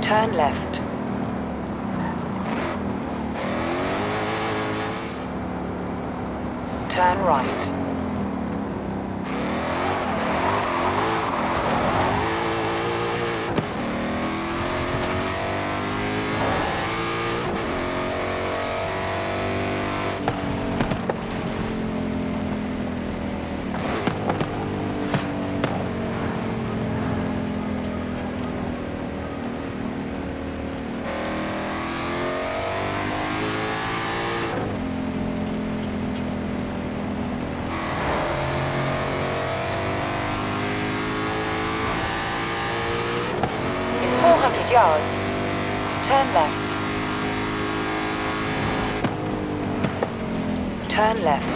Turn left. Turn right. In 400 yards, turn left. Turn left.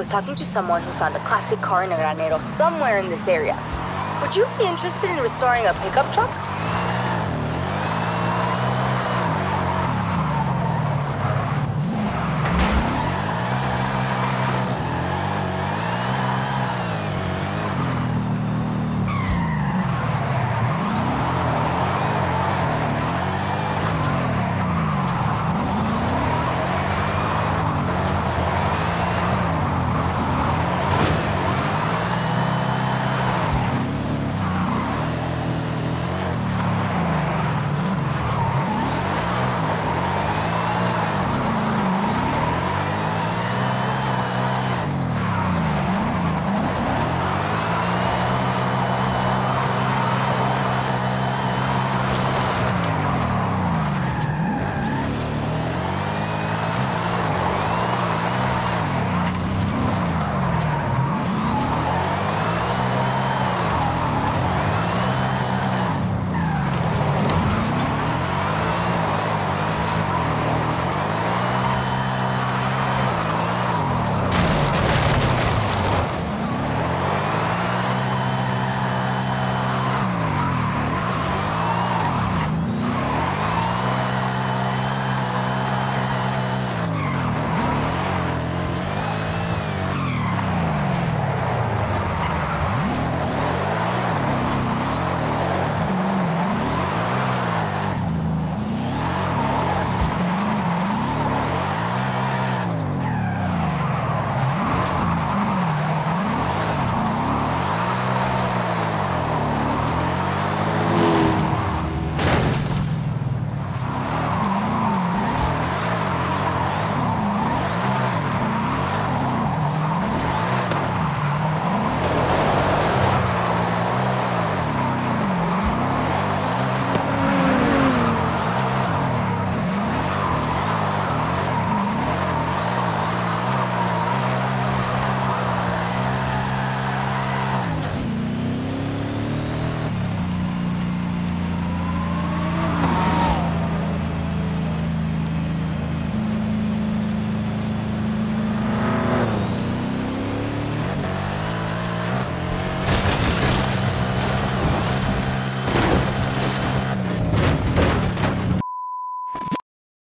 Was talking to someone who found a classic car in a granero somewhere in this area. Would you be interested in restoring a pickup truck?